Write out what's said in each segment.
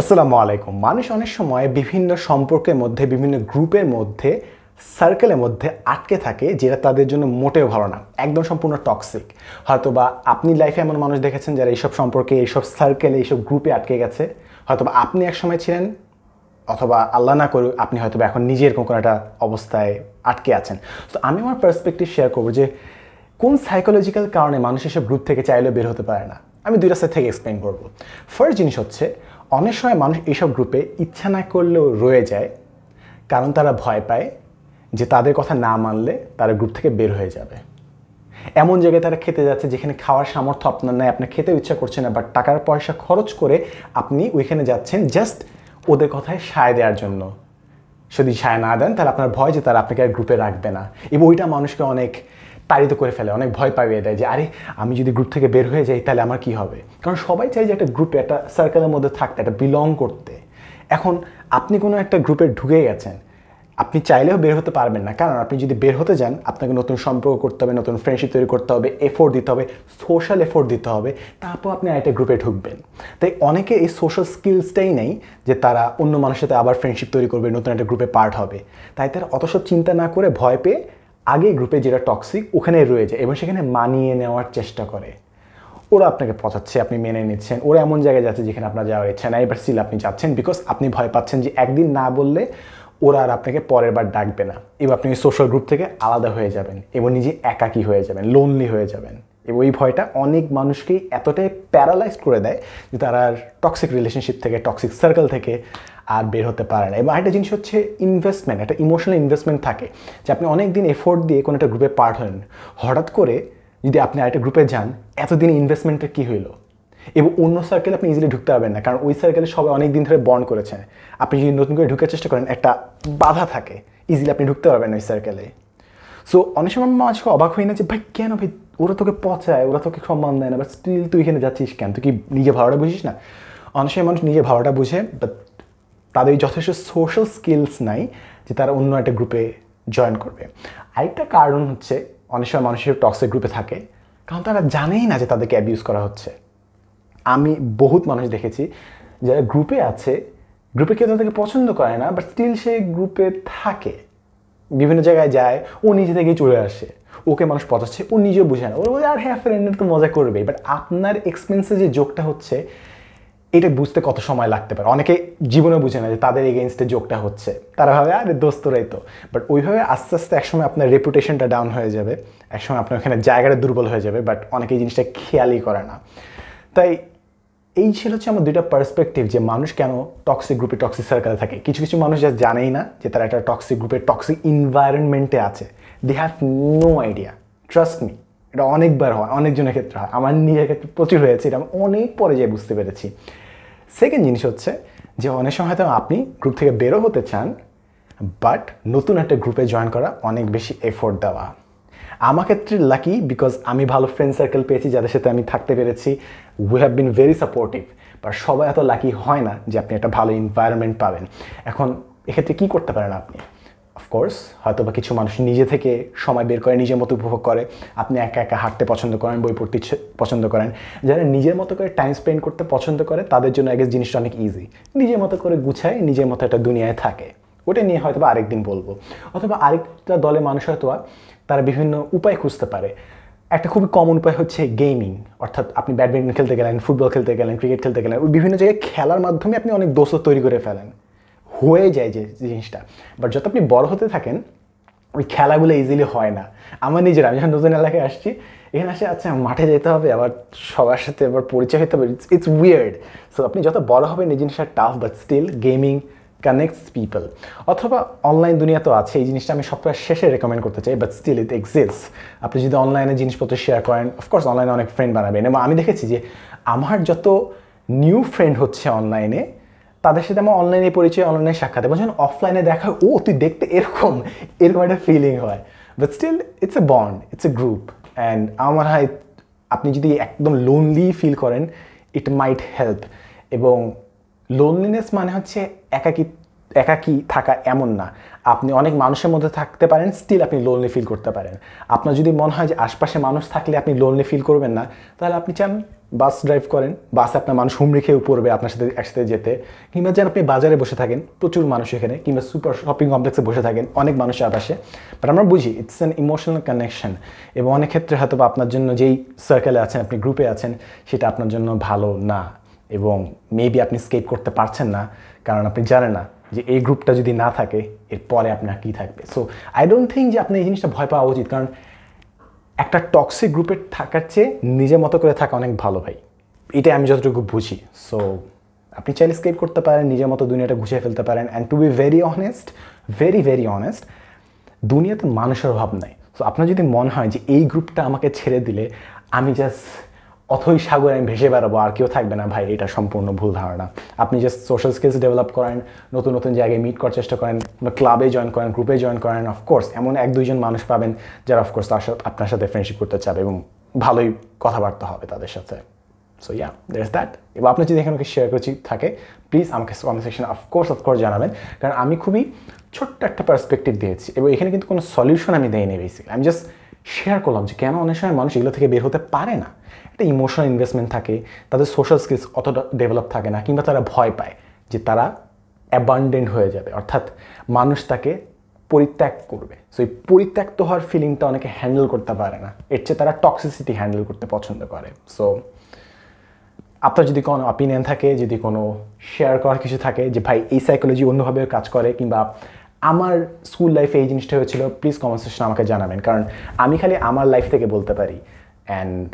আসসালামু আলাইকুম। মানুষ অনেক সময় বিভিন্ন সম্পর্কের মধ্যে, বিভিন্ন গ্রুপের মধ্যে সার্কেলের মধ্যে আটকে থাকে যেটা তাদের জন্য মোটেও ভালো না, একদম সম্পূর্ণ টক্সিক হয়তো বা আপনি লাইফে এমন মানুষ দেখেছেন যারা এইসব সম্পর্কে, এইসব সার্কেলে এইসব গ্রুপে আটকে গেছে। হয়তো বা আপনি একসময় ছিলেন, অথবা আল্লাহ না করুক, আপনি হয়তো এখন নিজে এরকম কোনো একটা অবস্থায় আটকে আছেন। তো আমি আমার পার্সপেক্টিভ শেয়ার করব যে, কোন সাইকোলজিক্যাল কারণে মানুষ এসব গ্রুপ থেকে চাইলেও বের হতে পারে না? আমি দুইটা সাইড থেকে এক্সপ্লেন করব। ফার্স্ট জিনিস হচ্ছে অনেক সময় মানুষ এইসব গ্রুপে ইচ্ছা না করলেও রয়ে যায়, কারণ তারা ভয় পায় যে তাদের কথা না মানলে তারা গ্রুপ থেকে বের হয়ে যাবে। এমন জায়গায় তারা খেতে যাচ্ছে যেখানে খাওয়ার সামর্থ্য আপনার নাই আপনার খেতেও ইচ্ছা করছে না বাট টাকার পয়সা খরচ করে আপনি ওইখানে যাচ্ছেন জাস্ট ওদের কথায় সায় দেওয়ার জন্য। যদি সায় না দেন তাহলে আপনার ভয় যে তারা আপনাকে আর গ্রুপে রাখবে না। এবং ওইটা মানুষকে অনেক তাড়িত করে ফেলে, অনেক ভয় পাইয়ে দেয় যে, আরে, আমি যদি গ্রুপ থেকে বের হয়ে যাই, তাহলে আমার কি হবে? কারণ সবাই চাই যে একটা গ্রুপে একটা সার্কেলের মধ্যে থাকতে, একটা বিলং করতে। এখন আপনি কোনো একটা গ্রুপে ঢুকে গেছেন, আপনি চাইলেও বের হতে পারবেন না। কারণ আপনি যদি বের হতে যান, আপনাকে নতুন সম্পর্ক করতে হবে, নতুন ফ্রেন্ডশিপ তৈরি করতে হবে এফোর্ট দিতে হবে সোশ্যাল এফোর্ট দিতে হবে, তারপর আপনি আরেকটা গ্রুপে ঢুকবেন। তাই অনেকে এই সোশ্যাল স্কিলসটাই নেই যে তারা অন্য মানুষের সাথে আবার ফ্রেন্ডশিপ তৈরি করবে, নতুন একটা গ্রুপে পার্ট হবে। তাই তারা অত সব চিন্তা না করে ভয় পেয়ে আগে গ্রুপে যেটা টক্সিক ওখানে রয়ে যায় এবং সেখানে মানিয়ে নেওয়ার চেষ্টা করে। ওরা আপনাকে পচাচ্ছে, আপনি মেনে নিচ্ছেন। ওরা এমন জায়গায় যাচ্ছে যেখানে আপনার যাওয়ার ইচ্ছা নাই এবার স্টিল আপনি যাচ্ছেন বিকজ আপনি ভয় পাচ্ছেন যে একদিন না বললে ওরা আর আপনাকে পরের বার ডাকবে না। এবার আপনি সোশ্যাল গ্রুপ থেকে আলাদা হয়ে যাবেন এবং নিজে একাকী হয়ে যাবেন লোনলি হয়ে যাবেন। এবং ওই ভয়টা অনেক মানুষকেই এতটাই প্যারালাইজ করে দেয় যে তারা টক্সিক রিলেশনশিপ থেকে টক্সিক সার্কেল থেকে আর বের হতে পারে না। এবং একটা জিনিস হচ্ছে ইনভেস্টমেন্ট একটা ইমোশনাল ইনভেস্টমেন্ট থাকে যে আপনি অনেক দিন এফোর্ট দিয়ে কোনো একটা গ্রুপে পার্ট হলেন। হঠাৎ করে যদি আপনি আরেকটা গ্রুপে যান, এতদিন ইনভেস্টমেন্টটা কী হইল? এবং অন্য সার্কেলে আপনি ইজিলি ঢুকতে পারবেন না, কারণ ওই সার্কেলে সবাই অনেক দিন ধরে বন্ড করেছেন আপনি যদি নতুন করে ঢুকার চেষ্টা করেন, একটা বাধা থাকে। ইজিলি আপনি ঢুকতে পারবেন ওই সার্কেলে সো অনেক সময় মানুষকে অবাক হই না যে, ভাই, কেন ভাই? ওরা তোকে পচায়, ওরা তোকে সম্মান দেয় না বাট স্টিল তুই এখানে যাচ্ছিস কেন? তুই কি নিজে ভাড়াটা বুঝিস না? অনেক সময় মানুষ নিজে ভাড়াটা বুঝে বাট তাদের যথেষ্ট সোশ্যাল স্কিলস নাই যে তারা অন্য একটা গ্রুপে জয়েন করবে। আরেকটা কারণ হচ্ছে, অনেক সময় মানুষের টক্সিক গ্রুপে থাকে, কারণ তারা জানেই না যে তাদেরকে অ্যাবিউজ করা হচ্ছে। আমি বহুত মানুষ দেখেছি, যারা গ্রুপে আছে গ্রুপে কেউ তাদেরকে পছন্দ করে না বাট স্টিল সে গ্রুপে থাকে। বিভিন্ন জায়গায় যায়, ও নিজে থেকেই চলে আসে। ওকে মানুষ পচাচ্ছে, ও নিজেও বুঝে না। বলে, আর হ্যাঁ ফ্রেন্ডের তো মজা করবে বাট আপনার এক্সপেন্সে যে যোগটা হচ্ছে এটা বুঝতে কত সময় লাগতে পারে? অনেকে জীবনে বুঝে না যে তাদের এগেনস্টে যোগটা হচ্ছে। তারা ভাবে, আরে দোস্তরাই তো। বাট ওইভাবে আস্তে আস্তে একসময় আপনার রেপুটেশনটা ডাউন হয়ে যাবে। একসময় আপনার ওখানে জায়গাটা দুর্বল হয়ে যাবে বাট অনেকে এই জিনিসটা খেয়ালই করে না। তাই এই ছিল হচ্ছে আমার দুইটা পার্সপেক্টিভ যে মানুষ কেন টক্সিক গ্রুপে টক্সিক সার্কেলে থাকে। কিছু কিছু মানুষ যা জানেই না যে তারা একটা টক্সিক গ্রুপে টক্সিক ইনভায়রনমেন্টে আছে। They have no idea trust me এটা অনেকবার হয়, অনেকজনের ক্ষেত্রে হয়। আমার নিজের ক্ষেত্রে প্রচুর হয়েছে, এটা আমি অনেক পরে যেয়ে বুঝতে পেরেছি। সেকেন্ড জিনিস হচ্ছে যে, অনেক সময় হয়তো আপনি গ্রুপ থেকে বেরো হতে চান বাট নতুন একটা গ্রুপে জয়েন করা অনেক বেশি এফোর্ট দেওয়া। আমার ক্ষেত্রে লাকি বিকজ আমি ভালো ফ্রেন্ড সার্কেল পেয়েছি, যাদের সাথে আমি থাকতে পেরেছি। We have been very supportive but সবাই এত লাকি হয় না যে আপনি একটা ভালো এনভায়রনমেন্ট পাবেন। এখন এক্ষেত্রে কী করতে পারেন আপনি? অফকোর্স হয়তো বা কিছু মানুষ নিজে থেকে সময় বের করে, নিজের মতো উপভোগ করে। আপনি একা একা হাঁটতে পছন্দ করেন, বই পড়তে পছন্দ করেন। যারা নিজের মতো করে টাইম স্পেন্ড করতে পছন্দ করে, তাদের জন্য আগে জিনিসটা অনেক ইজি নিজের মতো করে গুছায়, নিজের মতো একটা দুনিয়ায় থাকে। ওটা নিয়ে হয়তো আরেকদিন বলব। অথবা আরেকটা দলে মানুষ হয়তো তারা বিভিন্ন উপায় খুঁজতে পারে। একটা খুবই কমন উপায় হচ্ছে গেমিং অর্থাৎ আপনি ব্যাডমিন্টন খেলতে গেলেন ফুটবল খেলতে গেলেন ক্রিকেট খেলতে গেলেন, বিভিন্ন জায়গায় খেলার মাধ্যমে আপনি অনেক দোষ তৈরি করে ফেলেন। হয়ে যায় যে জিনিসটা। বাট যত আপনি বড় হতে থাকেন, ওই খেলাগুলো ইজিলি হয় না। আমার নিজের, আমি যখন নতুন এলাকায় আসছি, এখানে আসে আচ্ছা মাঠে যেতে হবে, আবার সবার সাথে আবার পরিচয় হতে হবে। ইটস ইটস উইয়ার্ড সো আপনি যত বড় হবেন, এই জিনিসটা tough but still gaming connects people অথবা অনলাইন দুনিয়া তো আছে, এই জিনিসটা আমি সপ্তাহের শেষে রেকমেন্ড করতে চাই বাট স্টিল ইট এক্সিস্ট আপনি যদি অনলাইনে জিনিসপত্র শেয়ার করেন অফকোর্স অনলাইনে অনেক ফ্রেন্ড বানাবেন। এবং আমি দেখেছি যে, আমার যত নিউ ফ্রেন্ড হচ্ছে অনলাইনে তাদের সাথে আমার অনলাইনে পরিচয় অনলাইনে সাক্ষাৎ। এবং যখন অফলাইনে দেখা ও, তুই দেখতে এরকম এরকম একটা ফিলিং হয়। But still it's a bond it's a group and আমার হয়, আপনি যদি একদম লোনলি ফিল করেন ইট মাইট হেল্প এবং লোনলিনেস মানে হচ্ছে একাকি একাকি থাকা এমন না। আপনি অনেক মানুষের মধ্যে থাকতে পারেন স্টিল আপনি লোনলি ফিল করতে পারেন। আপনার যদি মনে হয় যে আশপাশে মানুষ থাকলে আপনি লোনলি ফিল করবেন না, তাহলে আপনি চান বাস ড্রাইভ করেন। বাসে আপনার মানুষ হুমড়ি খেয়ে পড়বে আপনার সাথে, একসাথে যেতে। কিংবা যেন আপনি বাজারে বসে থাকেন, প্রচুর মানুষ এখানে, কিংবা সুপার শপিং কমপ্লেক্সে বসে থাকেন, অনেক মানুষ আসে বাট আমরা বুঝি ইটস অ্যান ইমোশনাল কানেকশন এবং অনেক ক্ষেত্রে হয়তো আপনার জন্য যেই সার্কেলে আছেন, আপনি গ্রুপে আছেন, সেটা আপনার জন্য ভালো না। এবং মেবি আপনি স্কেপ করতে পারছেন না, কারণ আপনি জানেন না। যে এই গ্রুপটা যদি না থাকে, এরপরে আপনার কী থাকবে? সো আই ডোন্ট থিঙ্ক যে আপনি এই জিনিসটা ভয় পাওয়া উচিত। কারণ একটা টক্সিক গ্রুপে থাকার চেয়ে নিজের মতো করে থাকা অনেক ভালো ভাই। এটাই আমি যতটুকু বুঝি। সো আপনি চাইলে স্কেপ করতে পারেন, নিজের মতো দুনিয়াটা গুছিয়ে ফেলতে পারেন। And to be very honest very very honest দুনিয়াতে মানুষের অভাব নাই। সো আপনার যদি মনে হয় যে এই গ্রুপটা আমাকে ছেড়ে দিলে, আমি জাস্ট অথই সাগরে আমি ভেসে বেড়াবো, আর কেউ থাকবে না ভাই, এটা সম্পূর্ণ ভুল ধারণা। আপনি জাস্ট সোশ্যাল স্কিলস ডেভেলপ করেন, নতুন নতুন জায়গায় মিট করার চেষ্টা করেন কোনো ক্লাবে জয়েন করেন গ্রুপে জয়েন করেন অফকোর্স এমন এক দুইজন মানুষ পাবেন যারা অফকোর্স তার সাথে, আপনার সাথে ফ্রেন্ডশিপ করতে চাবে এবং ভালোই কথাবার্তা হবে তাদের সাথে। So yeah there is that এবার আপনি যদি এখানে শেয়ার করছি থাকে প্লিজ আমাকে কমেন্ট সেকশন অফকোর্স অফকোর্স জানাবেন, কারণ আমি খুবই ছোট্ট একটা পার্সপেক্টিভ দিয়েছি এবং এখানে কিন্তু কোনো সলিউশন আমি দেইনি বেসিক্যালি আমি জাস্ট শেয়ার করলাম যে কেন অনেক সময় মানুষ এগুলো থেকে বের হতে পারে না। একটা ইমোশনাল ইনভেস্টমেন্ট থাকে, তাদের সোশ্যাল স্কিলস অতটা ডেভেলপ থাকে না, কিংবা তারা ভয় পায় যে তারা অ্যাবান্ডেন্ট হয়ে যাবে। অর্থাৎ মানুষ তাকে পরিত্যাগ করবে। সো এই পরিত্যক্ত হওয়ার ফিলিংটা অনেকে হ্যান্ডেল করতে পারে না। এর চেয়ে তারা টক্সিসিটি হ্যান্ডেল করতে পছন্দ করে। সো আপনার যদি কোনো অপিনিয়ন থাকে, যদি কোনো শেয়ার করার কিছু থাকে যে, ভাই, এই সাইকোলজি অন্যভাবে কাজ করে কিংবা আমার স্কুল লাইফে এই জিনিসটা হয়েছিল প্লিজ কমেন্ট সেকশনে আমাকে জানাবেন, কারণ আমি খালি আমার লাইফ থেকে বলতে পারি। অ্যান্ড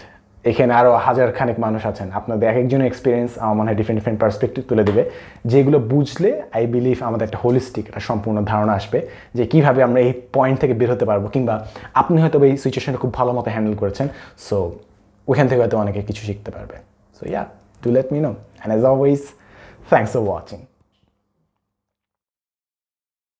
এখানে আরও হাজার খানেক মানুষ আছেন। আপনাদের এক একজনের এক্সপিরিয়েন্স আমার মনে হয় ডিফারেন্ট ডিফারেন্ট পার্সপেক্টিভ তুলে দেবে। যেগুলো বুঝলে আই বিলিভ আমাদের একটা হোলিস্টিক একটা সম্পূর্ণ ধারণা আসবে যে কীভাবে আমরা এই পয়েন্ট থেকে বের হতে পারব, কিংবা আপনি হয়তো এই সিচুয়েশনটা খুব ভালো মতো হ্যান্ডেল করেছেন সো ওইখান থেকে হয়তো অনেকে কিছু শিখতে পারবে। So yeah do let me know and as always thanks for watching